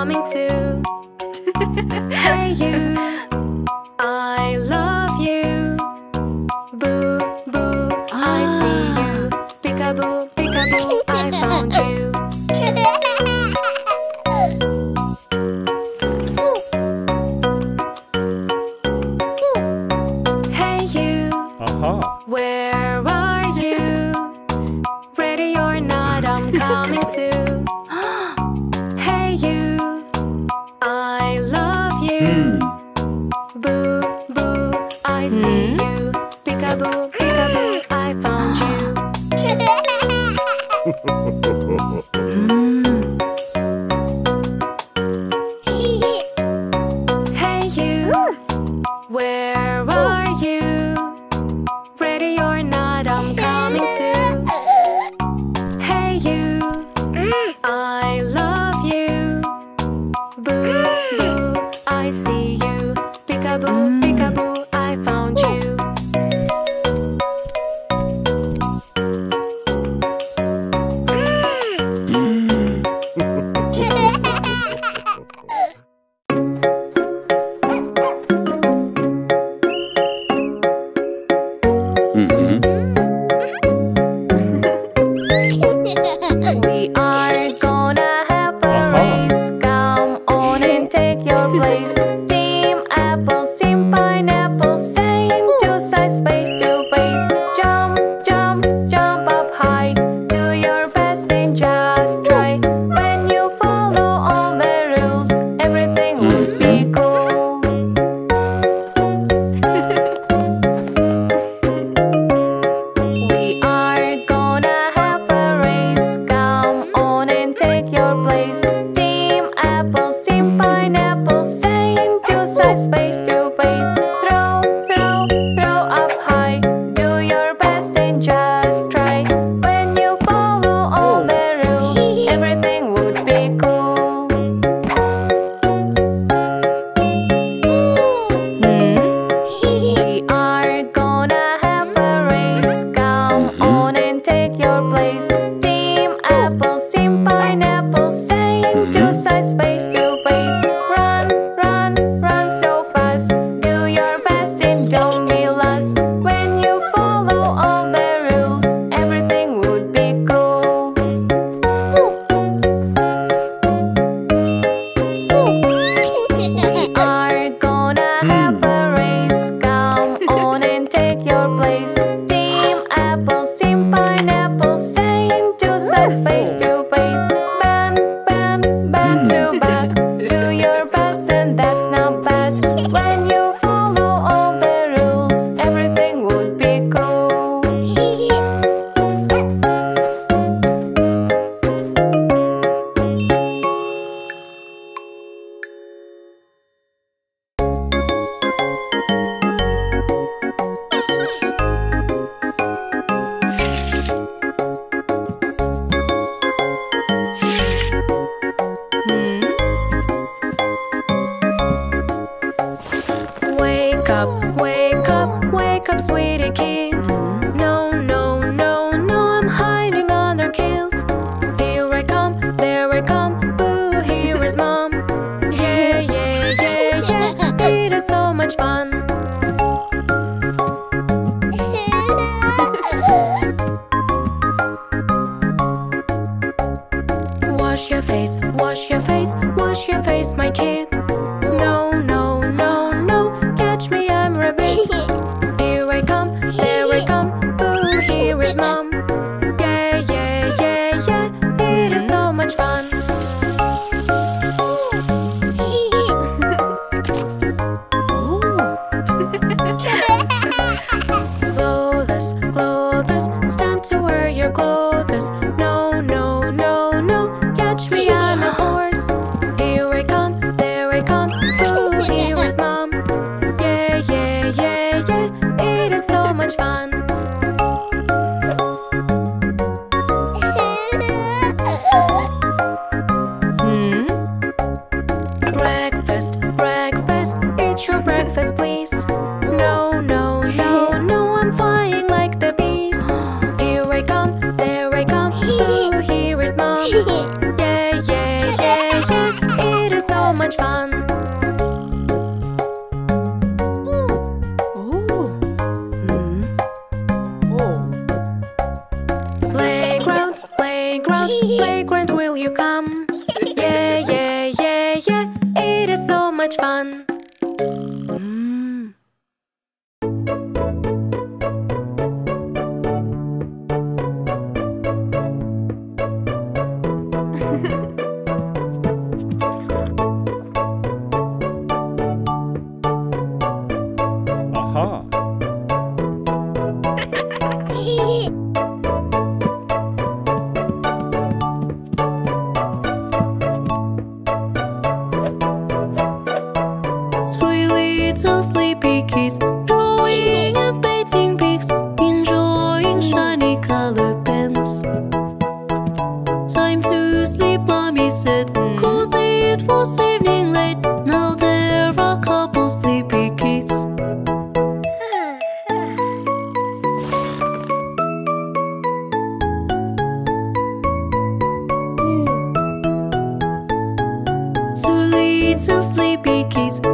coming to. hey, you. Иван. little sleepy kids Drawing and painting pigs Enjoying shiny color pens. Time to sleep, mommy said. Hmm. Cause it was evening late. Now there are a couple sleepy kids. Hmm. Two little sleepy kids.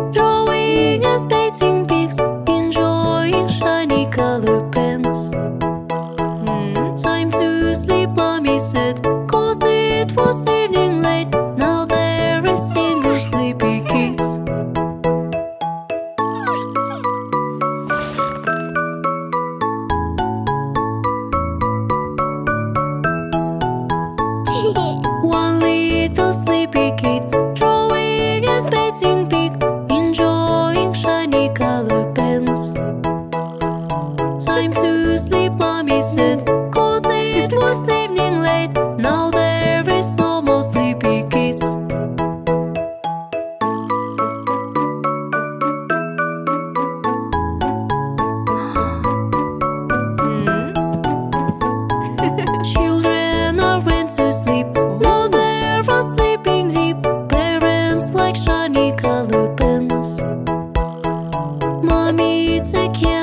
insecure